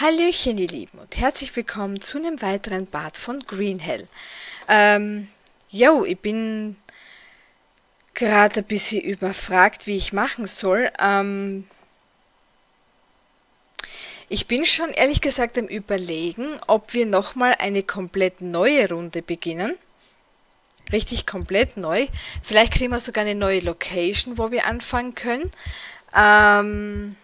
Hallöchen, ihr Lieben, und herzlich willkommen zu einem weiteren Bad von Greenhell. Ähm, yo, ich bin gerade ein bisschen überfragt, wie ich machen soll. Ähm, ich bin schon ehrlich gesagt am Überlegen, ob wir nochmal eine komplett neue Runde beginnen. Richtig komplett neu. Vielleicht kriegen wir sogar eine neue Location, wo wir anfangen können. Ähm,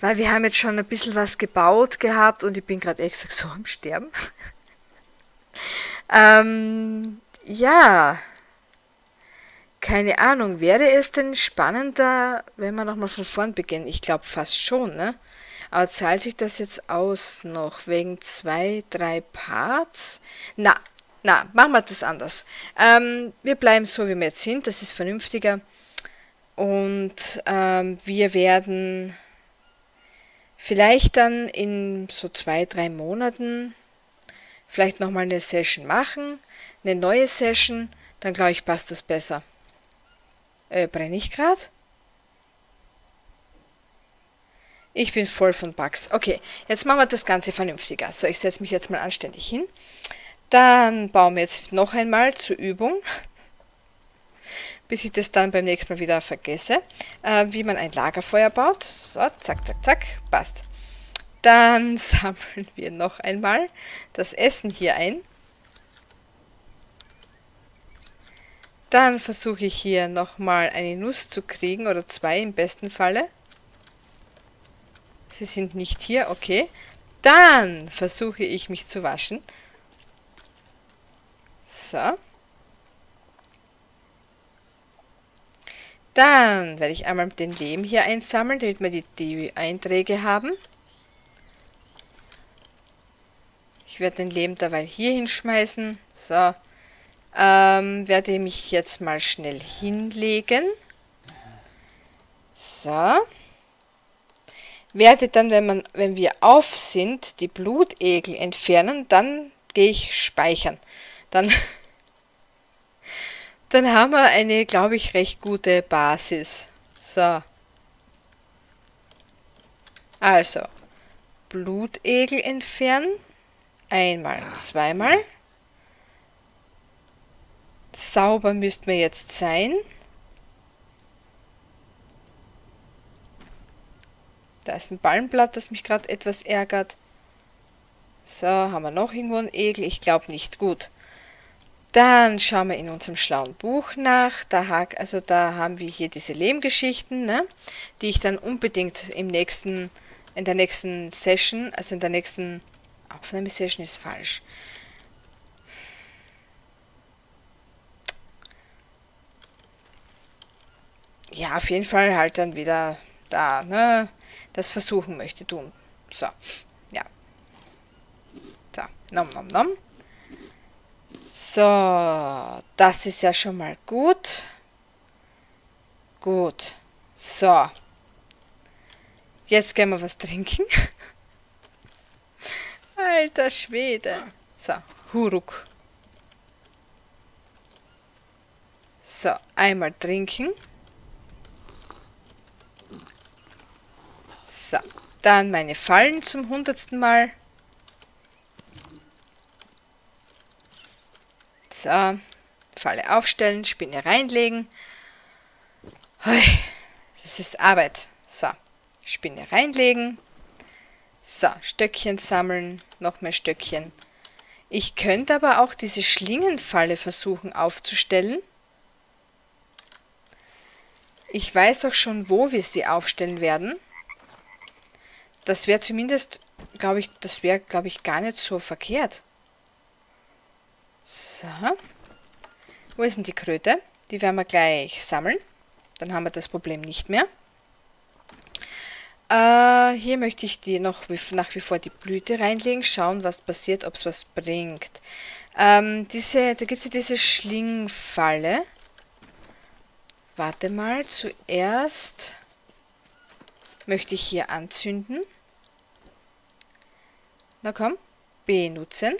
weil wir haben jetzt schon ein bisschen was gebaut gehabt und ich bin gerade extra so am Sterben. ähm, ja. Keine Ahnung, wäre es denn spannender, wenn wir nochmal von vorn beginnen? Ich glaube fast schon, ne? Aber zahlt sich das jetzt aus noch wegen zwei, drei Parts? Na, na, machen wir das anders. Ähm, wir bleiben so, wie wir jetzt sind, das ist vernünftiger. Und ähm, wir werden vielleicht dann in so zwei, drei Monaten vielleicht nochmal eine Session machen, eine neue Session, dann glaube ich, passt das besser. Äh, brenne ich gerade? Ich bin voll von Bugs. Okay, jetzt machen wir das Ganze vernünftiger. So, ich setze mich jetzt mal anständig hin. Dann bauen wir jetzt noch einmal zur Übung bis ich das dann beim nächsten Mal wieder vergesse, äh, wie man ein Lagerfeuer baut. So, zack, zack, zack, passt. Dann sammeln wir noch einmal das Essen hier ein. Dann versuche ich hier nochmal eine Nuss zu kriegen, oder zwei im besten Falle. Sie sind nicht hier, okay. Dann versuche ich mich zu waschen. So. Dann werde ich einmal den Lehm hier einsammeln, damit wir die, die Einträge haben. Ich werde den Lehm dabei hier hinschmeißen. So. Ähm, werde mich jetzt mal schnell hinlegen. So. Werde dann, wenn, man, wenn wir auf sind, die Blutegel entfernen. Dann gehe ich speichern. Dann Dann haben wir eine, glaube ich, recht gute Basis. So. Also, Blutegel entfernen. Einmal, zweimal. Sauber müssten wir jetzt sein. Da ist ein Ballenblatt, das mich gerade etwas ärgert. So, haben wir noch irgendwo einen Egel? Ich glaube nicht. Gut. Dann schauen wir in unserem schlauen Buch nach. Da, also da haben wir hier diese Lehmgeschichten, ne, die ich dann unbedingt im nächsten, in der nächsten Session, also in der nächsten Aufnahmesession ist falsch. Ja, auf jeden Fall halt dann wieder da, ne, das versuchen möchte tun. So, ja. So, nom nom nom. So, das ist ja schon mal gut. Gut. So. Jetzt gehen wir was trinken. Alter Schwede. So, Huruk. So, einmal trinken. So, dann meine Fallen zum hundertsten Mal. So, Falle aufstellen, Spinne reinlegen. Das ist Arbeit. So, Spinne reinlegen. So, Stöckchen sammeln, noch mehr Stöckchen. Ich könnte aber auch diese Schlingenfalle versuchen aufzustellen. Ich weiß auch schon, wo wir sie aufstellen werden. Das wäre zumindest, glaube ich, das wäre, glaube ich, gar nicht so verkehrt. So. Wo ist denn die Kröte? Die werden wir gleich sammeln. Dann haben wir das Problem nicht mehr. Äh, hier möchte ich die noch nach wie vor die Blüte reinlegen. Schauen, was passiert, ob es was bringt. Ähm, diese, da gibt es ja diese Schlingfalle. Warte mal, zuerst möchte ich hier anzünden. Na komm, benutzen.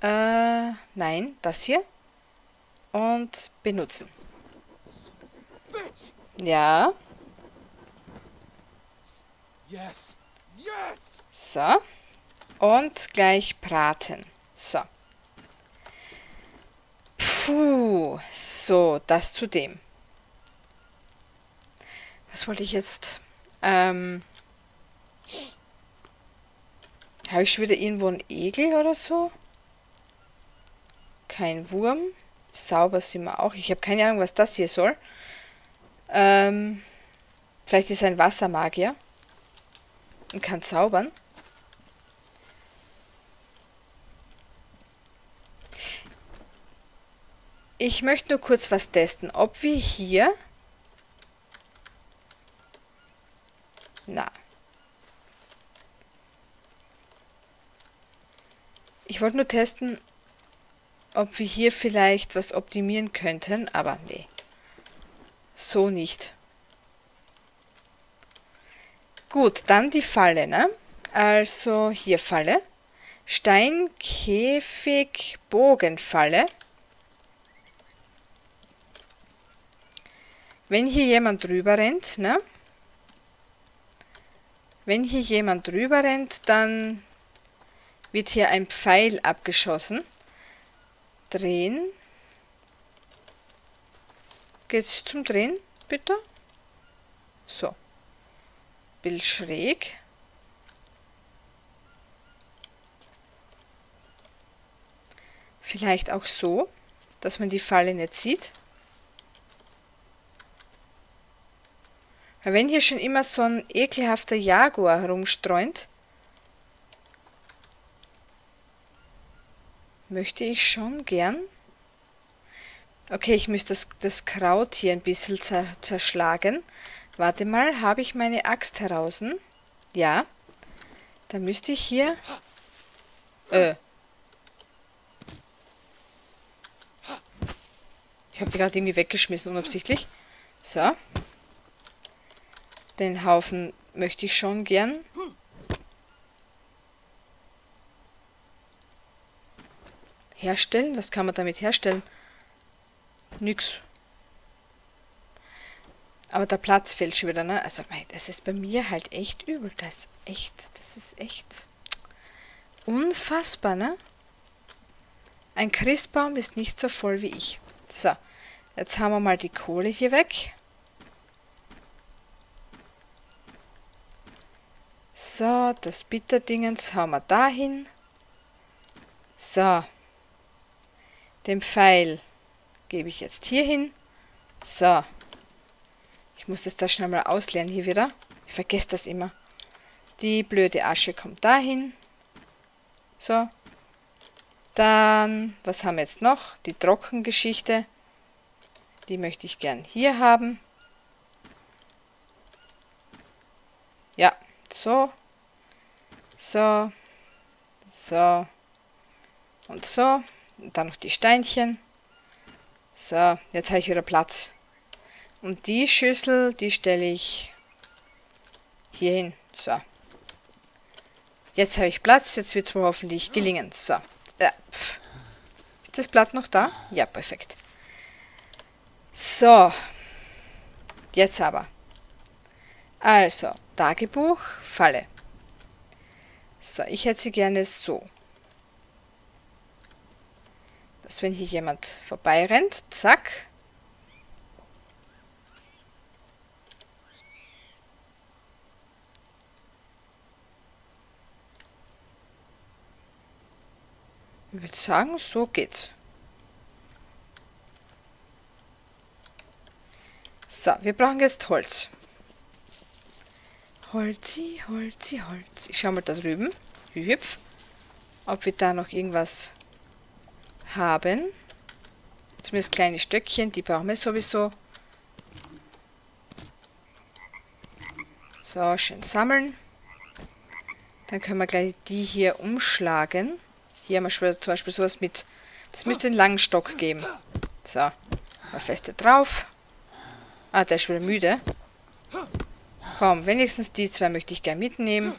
Äh, nein, das hier. Und benutzen. Yes. So. Und gleich braten. So. Puh. So, das zu dem. Was wollte ich jetzt? Ähm. Habe ich schon wieder irgendwo einen Egel oder so? Kein Wurm. Sauber sind wir auch. Ich habe keine Ahnung, was das hier soll. Ähm, vielleicht ist er ein Wassermagier. Und kann zaubern. Ich möchte nur kurz was testen. Ob wir hier... Na. Ich wollte nur testen, ob wir hier vielleicht was optimieren könnten, aber nee. So nicht. Gut, dann die Falle, ne? Also hier Falle. Stein, Käfig, Bogenfalle. Wenn hier jemand drüber rennt, ne? Wenn hier jemand drüber rennt, dann wird hier ein Pfeil abgeschossen. Drehen. Geht's zum Drehen, bitte? So. Bild schräg. Vielleicht auch so, dass man die Falle nicht sieht. Wenn hier schon immer so ein ekelhafter Jaguar herumstreunt, möchte ich schon gern. Okay, ich müsste das, das Kraut hier ein bisschen zer, zerschlagen. Warte mal, habe ich meine Axt heraus? Ja. Da müsste ich hier... Äh. Ich habe die gerade irgendwie weggeschmissen, unabsichtlich. So. Den Haufen möchte ich schon gern. Herstellen? Was kann man damit herstellen? Nix. Aber der Platz fehlt schon wieder, ne? Also, das ist bei mir halt echt übel. Das ist echt, das ist echt unfassbar, ne? Ein Christbaum ist nicht so voll wie ich. So, jetzt haben wir mal die Kohle hier weg. So, das Bitterdingens haben wir dahin. So, den Pfeil gebe ich jetzt hier hin. So. Ich muss das da schnell mal ausleeren hier wieder. Ich vergesse das immer. Die blöde Asche kommt dahin. So. Dann, was haben wir jetzt noch? Die Trockengeschichte. Die möchte ich gern hier haben. Ja, so. So. So. Und so. Dann noch die Steinchen. So, jetzt habe ich wieder Platz. Und die Schüssel, die stelle ich hier hin. So. Jetzt habe ich Platz, jetzt wird es mir hoffentlich gelingen. So. Ja, Ist das Blatt noch da? Ja, perfekt. So. Jetzt aber. Also, Tagebuch, Falle. So, ich hätte sie gerne so. Dass wenn hier jemand vorbeirennt, zack, Ich würde sagen, so geht's. So, wir brauchen jetzt Holz. Holzi, Holzi, Holz. Ich schau mal da drüben. Hüpf. Ob wir da noch irgendwas haben. Zumindest kleine Stöckchen, die brauchen wir sowieso. So, schön sammeln. Dann können wir gleich die hier umschlagen. Hier haben wir zum Beispiel sowas mit... Das müsste einen langen Stock geben. So, mal feste drauf. Ah, der ist wieder müde. Komm, wenigstens die zwei möchte ich gerne mitnehmen.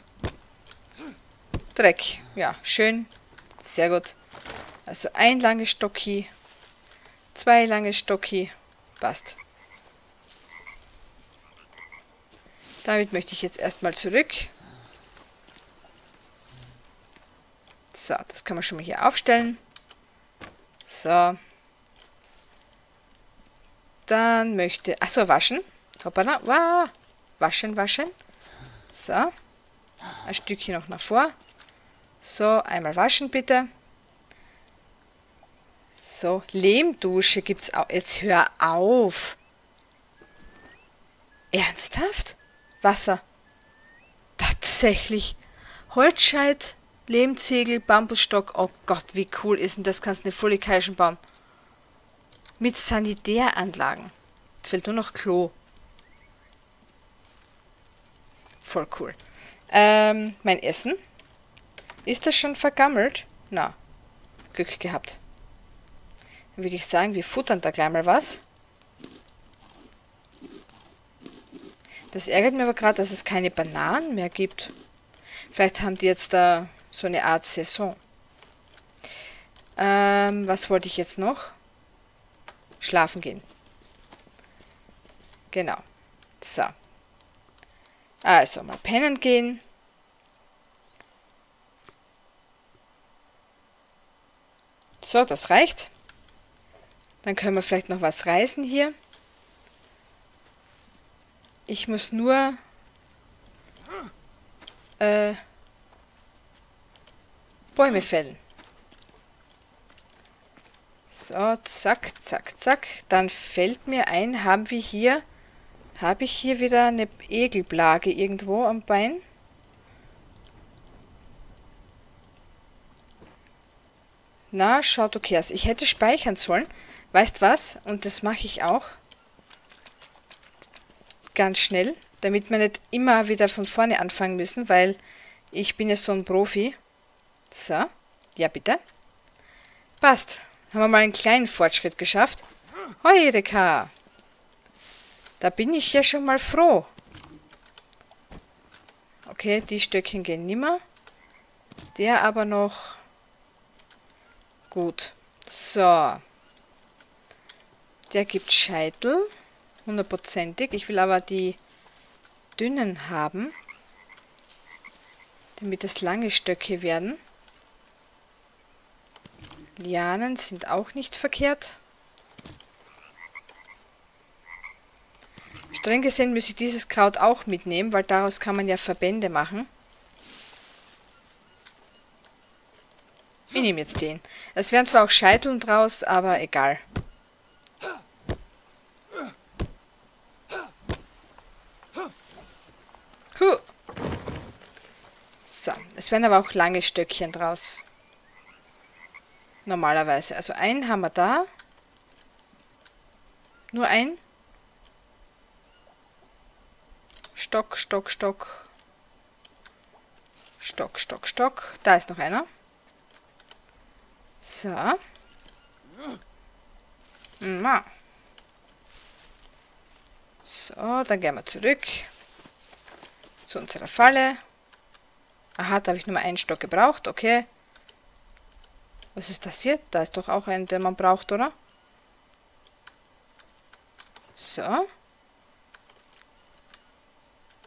Dreck. Ja, schön. Sehr gut. Also ein langes Stocki, zwei lange Stocki, passt. Damit möchte ich jetzt erstmal zurück. So, das kann man schon mal hier aufstellen. So. Dann möchte... Achso, waschen. Hoppala. Wow. Waschen, waschen. So. Ein Stückchen noch nach vor. So, einmal waschen bitte. So, Lehmdusche gibt's auch. Jetzt hör auf. Ernsthaft? Wasser. Tatsächlich. Holzscheit, Lehmziegel, Bambusstock. Oh Gott, wie cool ist denn das? Kannst du eine volle Keischen bauen. Mit Sanitäranlagen. Jetzt fehlt nur noch Klo. Voll cool. Ähm, mein Essen. Ist das schon vergammelt? Na, Glück gehabt. Würde ich sagen, wir futtern da gleich mal was. Das ärgert mir aber gerade, dass es keine Bananen mehr gibt. Vielleicht haben die jetzt da so eine Art Saison. Ähm, was wollte ich jetzt noch? Schlafen gehen. Genau. So. Also, mal pennen gehen. So, das reicht. Dann können wir vielleicht noch was reißen hier. Ich muss nur äh, Bäume fällen. So, zack, zack, zack. Dann fällt mir ein, haben wir hier, habe ich hier wieder eine Egelblage irgendwo am Bein? Na, schaut okay aus. Ich hätte speichern sollen. Weißt was? Und das mache ich auch ganz schnell, damit wir nicht immer wieder von vorne anfangen müssen, weil ich bin ja so ein Profi. So, ja bitte. Passt. Haben wir mal einen kleinen Fortschritt geschafft. Heureka! Da bin ich ja schon mal froh. Okay, die Stöckchen gehen nimmer. Der aber noch... Gut. So. Der gibt Scheitel hundertprozentig. Ich will aber die dünnen haben, damit es lange Stöcke werden. Lianen sind auch nicht verkehrt. Streng gesehen muss ich dieses Kraut auch mitnehmen, weil daraus kann man ja Verbände machen. Ich nehme jetzt den. Es werden zwar auch Scheiteln draus, aber egal. Huh. So, es werden aber auch lange Stöckchen draus. Normalerweise. Also einen haben wir da. Nur ein. Stock, Stock, Stock. Stock, Stock, Stock. Da ist noch einer. So. Na. So, dann gehen wir zurück zu unserer Falle. Aha, da habe ich nur mal einen Stock gebraucht, okay. Was ist das hier? Da ist doch auch ein, den man braucht, oder? So.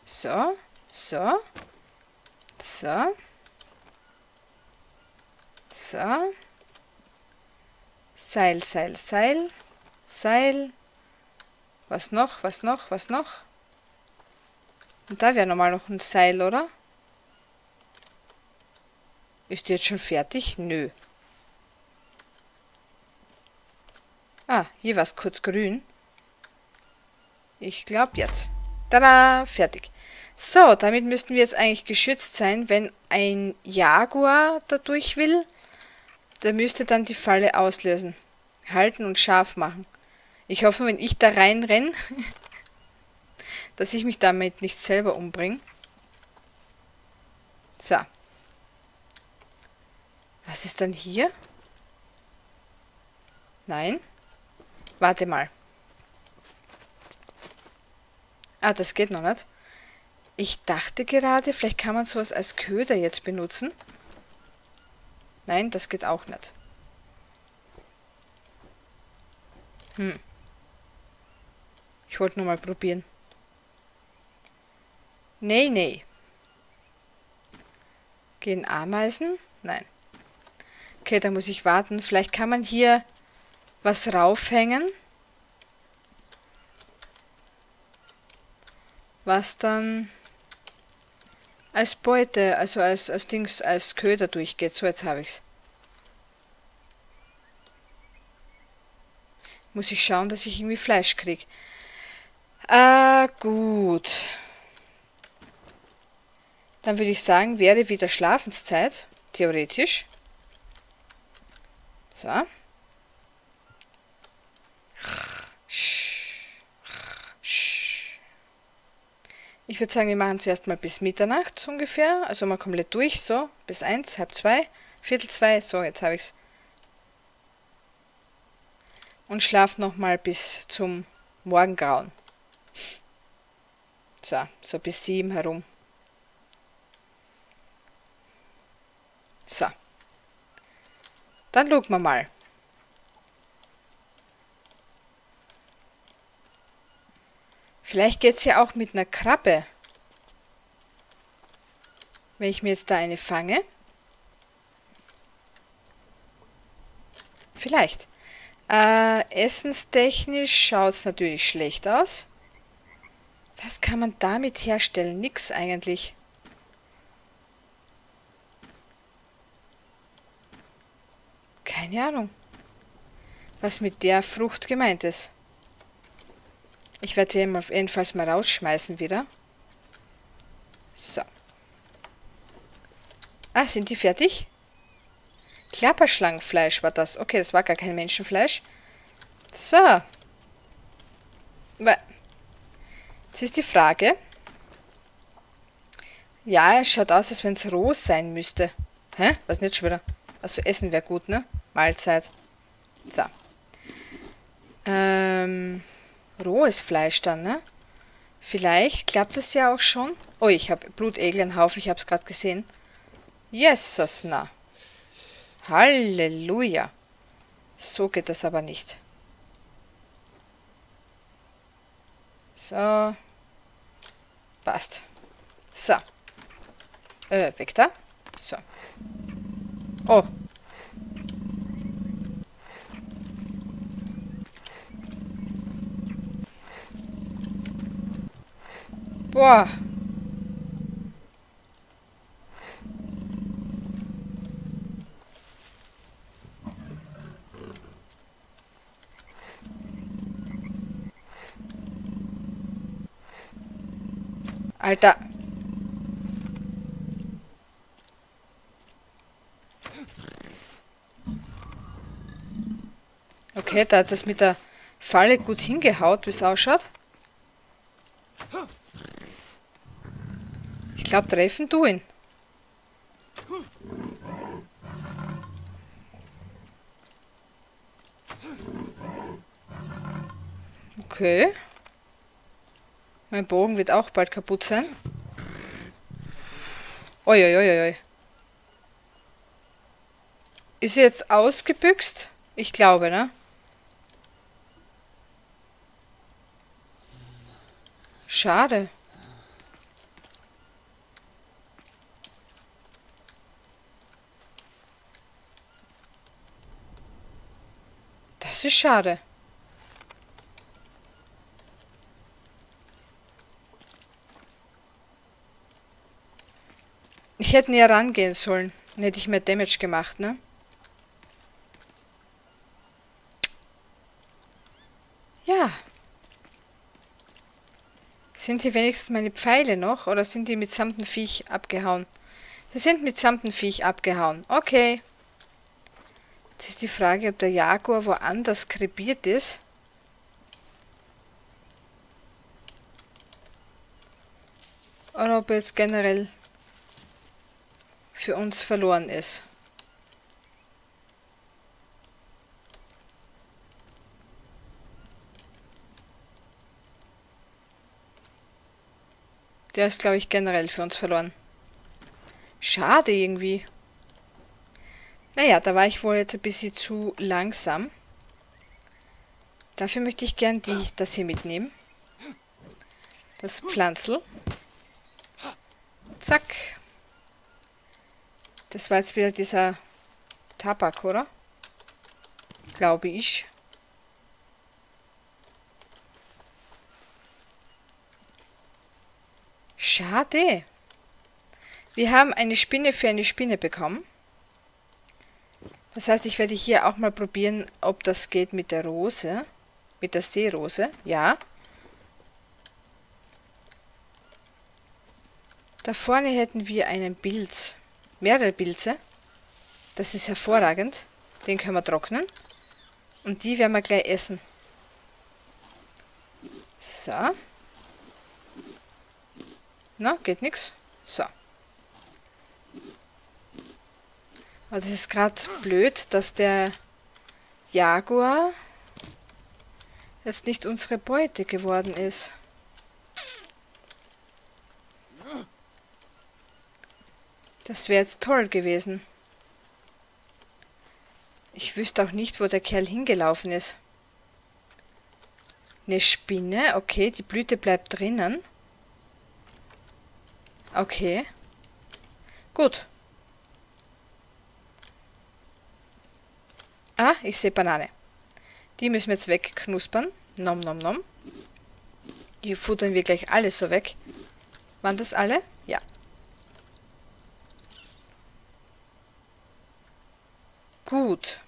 So. So. So. So. Seil, Seil, Seil. Seil. Was noch? Was noch? Was noch? Und da wäre nochmal noch ein Seil, oder? Ist die jetzt schon fertig? Nö. Ah, hier war es kurz grün. Ich glaube jetzt. Tada, fertig. So, damit müssten wir jetzt eigentlich geschützt sein, wenn ein Jaguar da durch will. Der müsste dann die Falle auslösen. Halten und scharf machen. Ich hoffe, wenn ich da reinrenne, dass ich mich damit nicht selber umbringe. So. Was ist dann hier? Nein. Warte mal. Ah, das geht noch nicht. Ich dachte gerade, vielleicht kann man sowas als Köder jetzt benutzen. Nein, das geht auch nicht. Hm. Ich wollte nur mal probieren. Nee, nee. Gehen Ameisen? Nein. Okay, da muss ich warten. Vielleicht kann man hier was raufhängen. Was dann als Beute, also als, als Dings, als Köder durchgeht. So, jetzt habe ich's. Muss ich schauen, dass ich irgendwie Fleisch kriege. Ah, gut. Dann würde ich sagen, wäre wieder Schlafenszeit, theoretisch. So. Ich würde sagen, wir machen zuerst mal bis Mitternacht so ungefähr. Also mal komplett durch, so. Bis eins, halb zwei, viertel zwei. So, jetzt habe ich es. Und schlaf nochmal bis zum Morgengrauen. So, so bis sieben herum. So. Dann schauen wir mal. Vielleicht geht es ja auch mit einer Krabbe. Wenn ich mir jetzt da eine fange. Vielleicht. Äh, essenstechnisch schaut es natürlich schlecht aus. Was kann man damit herstellen? Nix eigentlich. Keine Ahnung, was mit der Frucht gemeint ist. Ich werde sie auf jeden Fall mal rausschmeißen wieder. So. Ah, sind die fertig? Klapperschlangenfleisch war das. Okay, das war gar kein Menschenfleisch. So. Jetzt ist die Frage. Ja, es schaut aus, als wenn es roh sein müsste. Hä? Was nicht schon wieder? Also Essen wäre gut, ne? Mahlzeit. So. Ähm, rohes Fleisch dann, ne? Vielleicht klappt das ja auch schon. Oh, ich habe Blutegel einen Haufen, ich habe es gerade gesehen. Jesus, na. Halleluja. So geht das aber nicht. So. Passt. So. Äh, weg da. So. Oh. Boah. Alter. Okay, da hat das mit der Falle gut hingehaut, wie es ausschaut. Glaube, treffen du ihn. Okay. Mein Bogen wird auch bald kaputt sein. Uiuiuiui. Ist sie jetzt ausgebüxt? Ich glaube, ne? Schade. Das ist schade. Ich hätte näher rangehen sollen. Dann hätte ich mehr Damage gemacht, ne? Ja. Sind hier wenigstens meine Pfeile noch? Oder sind die mitsamt dem Viech abgehauen? Sie sind mitsamt dem Viech abgehauen. Okay. Jetzt ist die Frage, ob der Jaguar woanders krepiert ist. Oder ob er jetzt generell für uns verloren ist. Der ist, glaube ich, generell für uns verloren. Schade irgendwie. Naja, da war ich wohl jetzt ein bisschen zu langsam. Dafür möchte ich gern die, das hier mitnehmen. Das Pflanzel. Zack. Das war jetzt wieder dieser Tabak, oder? Glaube ich. Schade. Wir haben eine Spinne für eine Spinne bekommen. Das heißt, ich werde hier auch mal probieren, ob das geht mit der Rose. Mit der Seerose. Ja. Da vorne hätten wir einen Pilz. Mehrere Pilze. Das ist hervorragend. Den können wir trocknen. Und die werden wir gleich essen. So. Na, geht nichts. So. Also es ist gerade blöd, dass der Jaguar jetzt nicht unsere Beute geworden ist. Das wäre jetzt toll gewesen. Ich wüsste auch nicht, wo der Kerl hingelaufen ist. Eine Spinne, okay, die Blüte bleibt drinnen. Okay. Gut. Ah, ich sehe Banane. Die müssen wir jetzt wegknuspern. Nom nom nom. Die futtern wir gleich alles so weg. Waren das alle? Ja. Gut.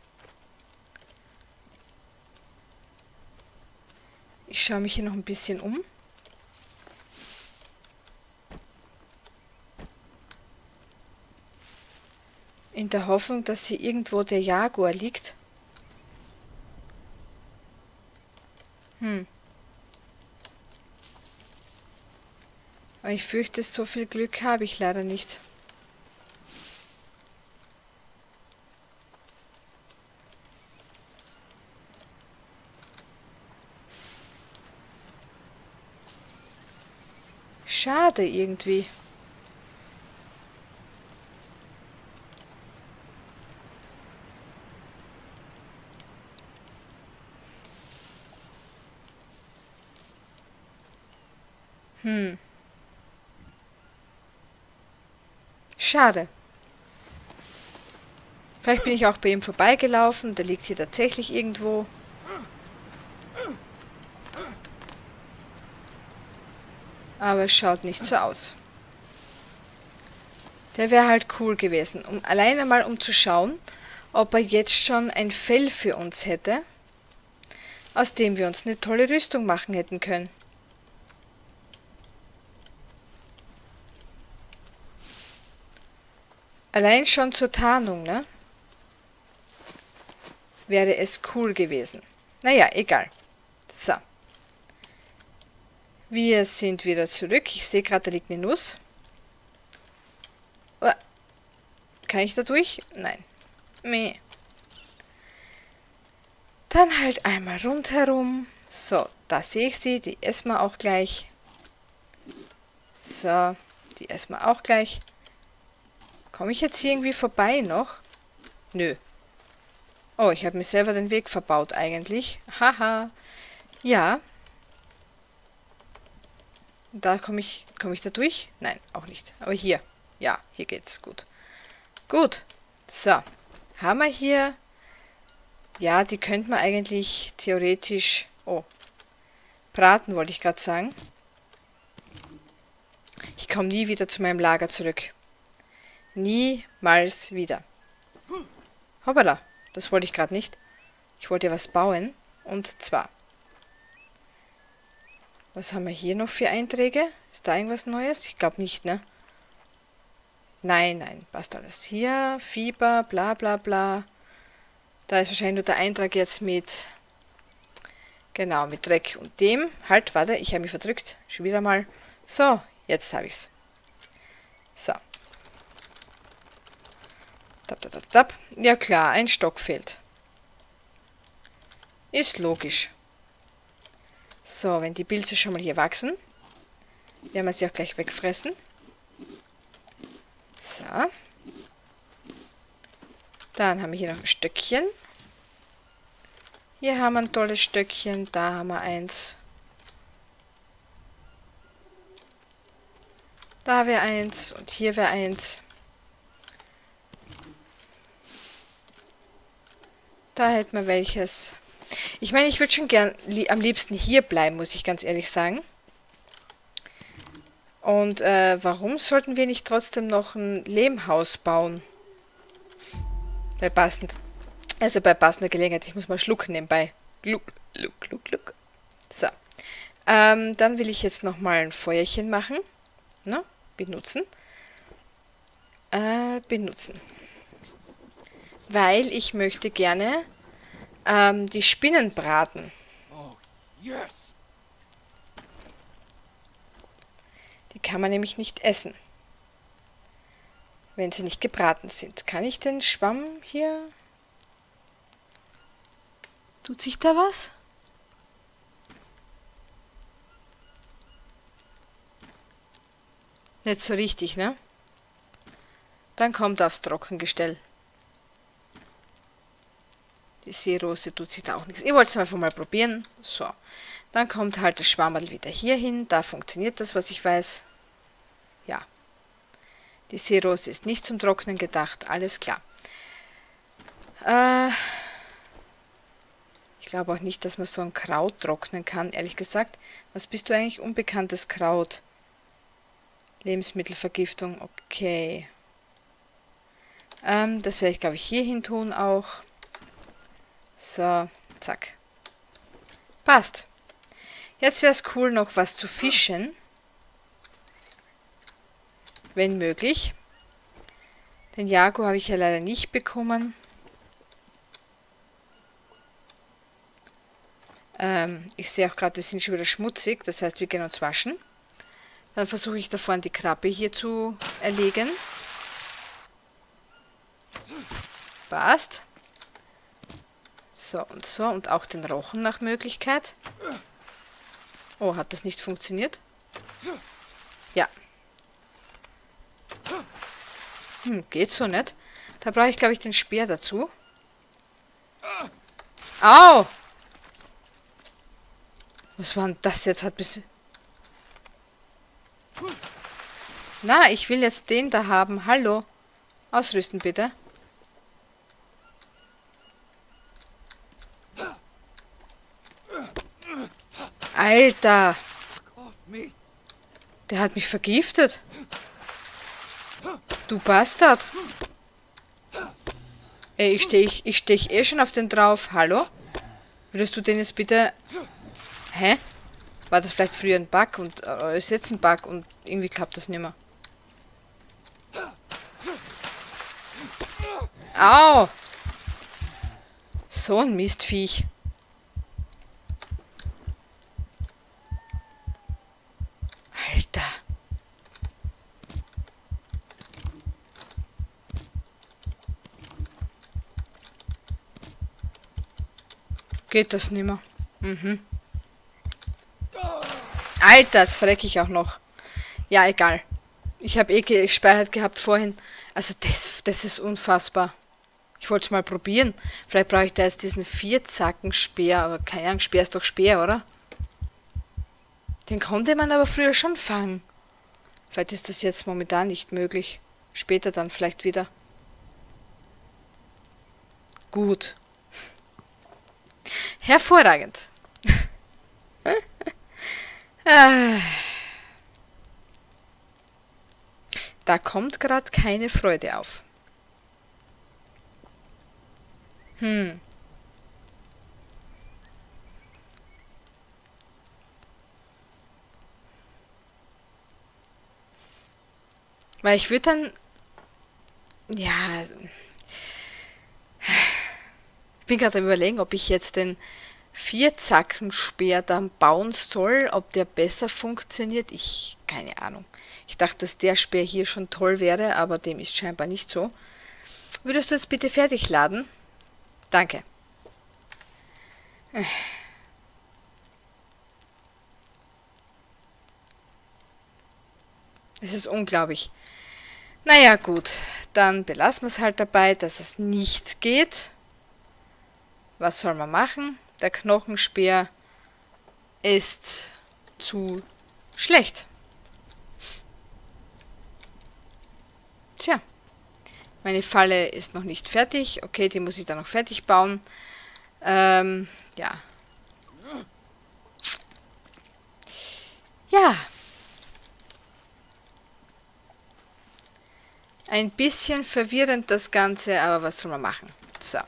Ich schaue mich hier noch ein bisschen um. In der Hoffnung, dass hier irgendwo der Jaguar liegt. Hm. Aber ich fürchte, so viel Glück habe ich leider nicht. Schade irgendwie. Hm. Schade. Vielleicht bin ich auch bei ihm vorbeigelaufen. Der liegt hier tatsächlich irgendwo. Aber es schaut nicht so aus. Der wäre halt cool gewesen. Um, alleine mal um zu schauen, ob er jetzt schon ein Fell für uns hätte, aus dem wir uns eine tolle Rüstung machen hätten können. Allein schon zur Tarnung, ne? Wäre es cool gewesen. Naja, egal. So. Wir sind wieder zurück. Ich sehe gerade, da liegt eine Nuss. Oh. Kann ich da durch? Nein. Meh. Dann halt einmal rundherum. So, da sehe ich sie. Die essen wir auch gleich. So, die essen wir auch gleich. Komme ich jetzt hier irgendwie vorbei noch? Nö. Oh, ich habe mir selber den Weg verbaut eigentlich. Haha. Ja. Da komme ich, komme ich da durch? Nein, auch nicht. Aber hier. Ja, hier geht's. Gut. Gut. So. Haben wir hier... Ja, die könnte man eigentlich theoretisch... Oh. Braten wollte ich gerade sagen. Ich komme nie wieder zu meinem Lager zurück. Niemals wieder. Hoppala, das wollte ich gerade nicht. Ich wollte was bauen. Und zwar. Was haben wir hier noch für Einträge? Ist da irgendwas Neues? Ich glaube nicht, ne? Nein, nein, passt alles. Hier, Fieber, bla bla bla. Da ist wahrscheinlich nur der Eintrag jetzt mit... Genau, mit Dreck und dem. Halt, warte, ich habe mich verdrückt. Schon wieder mal. So, jetzt habe ich's. So, Tap, tap, tap. Ja klar, ein Stock fehlt. Ist logisch. So, wenn die Pilze schon mal hier wachsen, werden wir sie auch gleich wegfressen. So. Dann haben wir hier noch ein Stöckchen. Hier haben wir ein tolles Stöckchen, da haben wir eins. Da wäre eins und hier wäre eins. Da hätten wir welches. Ich meine, ich würde schon gern li am liebsten hier bleiben, muss ich ganz ehrlich sagen. Und äh, warum sollten wir nicht trotzdem noch ein Lehmhaus bauen? Bei passend, also bei passender Gelegenheit. Ich muss mal schlucken nebenbei. Gluck, gluck, gluck, gluck. So. Ähm, dann will ich jetzt nochmal ein Feuerchen machen. Ne? Benutzen. Äh, benutzen. Weil ich möchte gerne ähm, die Spinnen braten. Oh. Die kann man nämlich nicht essen. Wenn sie nicht gebraten sind. Kann ich den Schwamm hier... Tut sich da was? Nicht so richtig, ne? Dann kommt aufs Trockengestell. Die Seerose tut sich da auch nichts. Ich wollte es einfach mal probieren. So. Dann kommt halt das Schwammerl wieder hier hin. Da funktioniert das, was ich weiß. Ja. Die Seerose ist nicht zum Trocknen gedacht. Alles klar. Äh, ich glaube auch nicht, dass man so ein Kraut trocknen kann, ehrlich gesagt. Was bist du eigentlich? Unbekanntes Kraut. Lebensmittelvergiftung, okay. Ähm, das werde ich, glaube ich, hier hin tun auch. So, zack. Passt. Jetzt wäre es cool, noch was zu fischen. Wenn möglich. Den Jago habe ich ja leider nicht bekommen. Ähm, ich sehe auch gerade, wir sind schon wieder schmutzig. Das heißt, wir gehen uns waschen. Dann versuche ich da vorne die Krabbe hier zu erlegen. Passt. So und so. Und auch den Rochen nach Möglichkeit. Oh, hat das nicht funktioniert? Ja. Hm, geht so nicht. Da brauche ich, glaube ich, den Speer dazu. Au! Was war denn das jetzt? Hat bis... Na, ich will jetzt den da haben. Hallo. Ausrüsten bitte. Alter. Der hat mich vergiftet. Du Bastard. Ey, ich stehe ich, ich stech eh schon auf den drauf. Hallo? Würdest du den jetzt bitte... Hä? War das vielleicht früher ein Bug und äh, ist jetzt ein Bug und irgendwie klappt das nicht mehr. Au! So ein Mistviech. Alter. Geht das nimmer? Mhm. Alter, jetzt verrecke ich auch noch. Ja, egal. Ich habe eh gespeichert gehabt vorhin. Also das, das ist unfassbar. Ich wollte es mal probieren. Vielleicht brauche ich da jetzt diesen Vierzacken-Speer. Aber keine Ahnung, Speer ist doch Speer, oder? Den konnte man aber früher schon fangen. Vielleicht ist das jetzt momentan nicht möglich. Später dann vielleicht wieder. Gut. Hervorragend. Ah. Da kommt gerade keine Freude auf. Hm. Weil ich würde dann... Ja... Ich bin gerade überlegen, ob ich jetzt den Vierzackenspeer dann bauen soll, ob der besser funktioniert. Ich, keine Ahnung. Ich dachte, dass der Speer hier schon toll wäre, aber dem ist scheinbar nicht so. Würdest du jetzt bitte fertig laden? Danke. Es ist unglaublich. Naja, gut. Dann belassen wir es halt dabei, dass es nicht geht. Was soll man machen? Der Knochenspeer ist zu schlecht. Tja. Meine Falle ist noch nicht fertig. Okay, die muss ich dann noch fertig bauen. Ähm, ja. Ja. Ein bisschen verwirrend das Ganze, aber was soll man machen? So.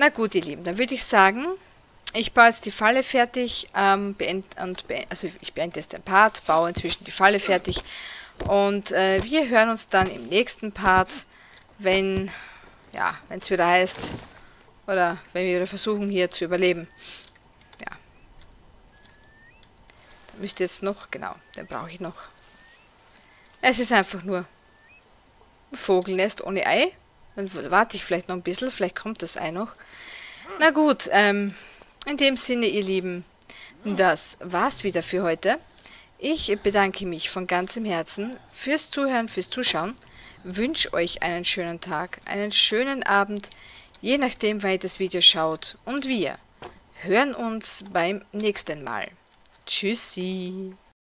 Na gut, ihr Lieben, dann würde ich sagen, ich baue jetzt die Falle fertig, ähm, beend, und beend, also ich beende jetzt den Part, baue inzwischen die Falle fertig und äh, wir hören uns dann im nächsten Part, wenn ja, es wieder heißt, oder wenn wir wieder versuchen hier zu überleben. Ja. Da müsste jetzt noch, genau, den brauche ich noch. Es ist einfach nur ein Vogelnest ohne Ei. Dann warte ich vielleicht noch ein bisschen, vielleicht kommt das Ei noch. Na gut, ähm, in dem Sinne, ihr Lieben, das war's wieder für heute. Ich bedanke mich von ganzem Herzen fürs Zuhören, fürs Zuschauen, wünsche euch einen schönen Tag, einen schönen Abend, je nachdem, wann ihr das Video schaut. Und wir hören uns beim nächsten Mal. Tschüssi!